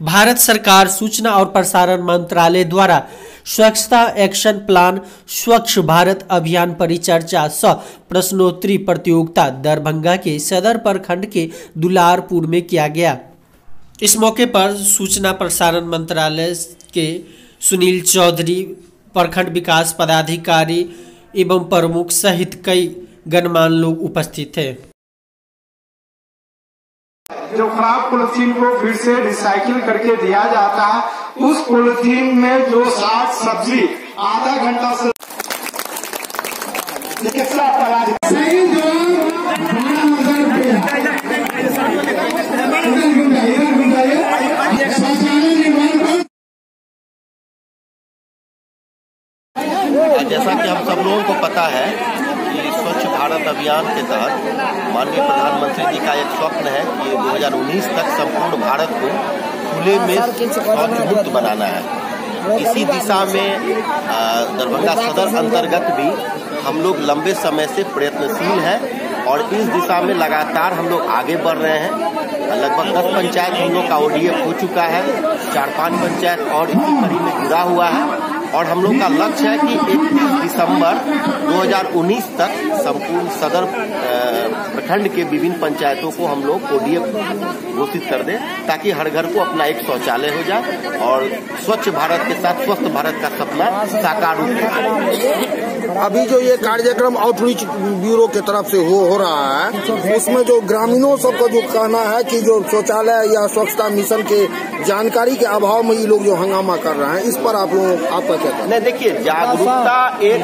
भारत सरकार सूचना और प्रसारण मंत्रालय द्वारा स्वच्छता एक्शन प्लान, स्वच्छ भारत अभियान परिचर्चा सह प्रश्नोत्तरी प्रतियोगिता दरभंगा के सदर प्रखंड के दुलारपुर में किया गया। इस मौके पर सूचना प्रसारण मंत्रालय के सुनील चौधरी, प्रखंड विकास पदाधिकारी एवं प्रमुख सहित कई गणमान्य लोग उपस्थित थे। जो खराब पोलिथीन को फिर से रिसाइकिल करके दिया जाता है उस पोलिथीन में जो साग सब्ज़ी आधा घंटा से सही जैसा कि हम सब लोगों को पता है भारत अभियान के तहत माननीय प्रधानमंत्री जी का एक स्वप्न है कि 2019 तक संपूर्ण भारत को खुले में शौच मुक्त बनाना है। इसी दिशा में दरभंगा सदर अंतर्गत भी हम लोग लंबे समय से प्रयत्नशील हैं और इस दिशा में लगातार हम लोग आगे बढ़ रहे हैं। लगभग दस पंचायत हम लोग का ओडीएफ हो चुका है, चार पाँच पंचायत और इसी कड़ी में जुड़ा हुआ है। और हम लोग का लक्ष्य है कि 31 दिसंबर 2019 तक संपूर्ण सदर प्रखंड के विभिन्न पंचायतों को हम लोग ओडीएफ घोषित कर दें, ताकि हर घर को अपना एक शौचालय हो जाए और स्वच्छ भारत के साथ स्वस्थ भारत का सपना साकार में अभी जो ये कार्यक्रम आउटरीच ब्यूरो की तरफ़ से हो हो रहा है उसमें जो ग्रामीणों सबका जो कहना है कि जो शौचालय या स्वच्छता मिशन के जानकारी के अभाव में ये लोग जो हंगामा कर रहे हैं, इस पर आप लोग आपका नहीं, देखिए, जागरूकता एक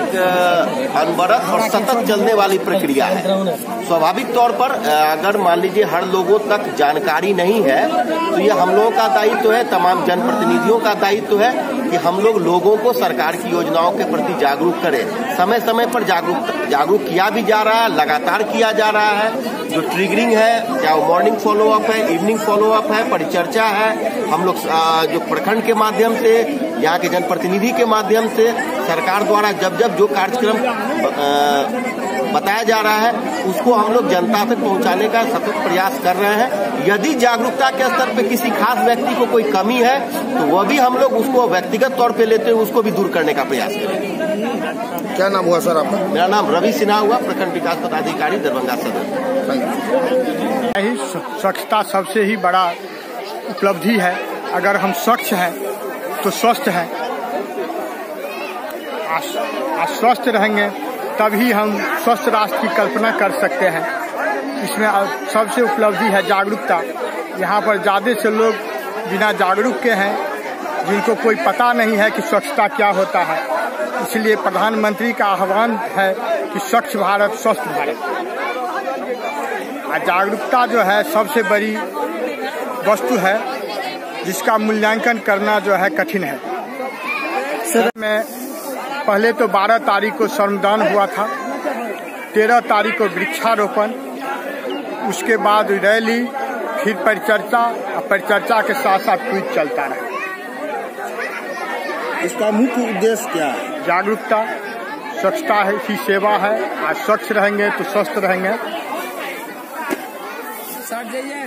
अनवरत और सतत चलने वाली प्रक्रिया है। स्वाभाविक तौर पर अगर मान लीजिए हर लोगों तक जानकारी नहीं है तो ये हम लोगों का दायित्व तो है, तमाम जनप्रतिनिधियों का दायित्व तो है कि हम लोग लोगों को सरकार की योजनाओं के प्रति जागरूक करें। समय समय पर जागरूक जागरूक किया भी जा रहा है, लगातार किया जा रहा है। जो ट्रिगरिंग है चाहे वो मॉर्निंग फॉलोअप है इवनिंग फॉलोअप है, परिचर्चा है, हम लोग जो प्रखंड के माध्यम से, यहाँ के जनप्रतिनिधि के माध्यम से, सरकार द्वारा जब जब जो कार्यक्रम बताया जा रहा है उसको हम लोग जनता तक पहुँचाने का सतत प्रयास कर रहे हैं। यदि जागरूकता के स्तर पे किसी खास व्यक्ति को कोई कमी है तो वह भी हम लोग उसको व्यक्तिगत तौर पे लेते हुए उसको भी दूर करने का प्रयास करेंगे। क्या नाम हुआ सर आपका? मेरा नाम रवि सिन्हा हुआ प्रखंड विकास पदाधिकारी दरभंगा सदर। ही स्वच्छता सबसे ही बड़ा उपलब्धि है। अगर हम स्वच्छ हैं तो स्वस्थ हैं। स्वस्थ रहेंगे तभी हम स्वस्थ राष्ट्र की कल्पना कर सकते हैं। इसमें सबसे उपलब्धि है जागरूकता। यहाँ पर ज़्यादा से लोग बिना जागरूक के हैं जिनको कोई पता नहीं है कि स्वच्छता क्या होता है। इसलिए प्रधानमंत्री का आह्वान है कि स्वच्छ भारत स्वस्थ भारत। जागरूकता जो है सबसे बड़ी वस्तु है जिसका मूल्यांकन करना जो है कठिन है। सर में पहले तो 12 तारीख को श्रमदान हुआ था 13 तारीख को वृक्षारोपण उसके बाद रैली फिर परिचर्चा और परिचर्चा के साथ साथ क्विज चलता रहा। इसका मुख्य उद्देश्य क्या है? जागरूकता स्वच्छता है ही सेवा है। आज स्वच्छ रहेंगे तो स्वस्थ रहेंगे। सर जाइए